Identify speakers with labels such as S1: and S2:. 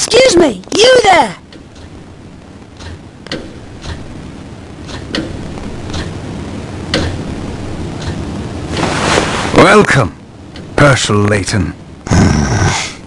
S1: Excuse me! You there!
S2: Welcome, Herschel Layton.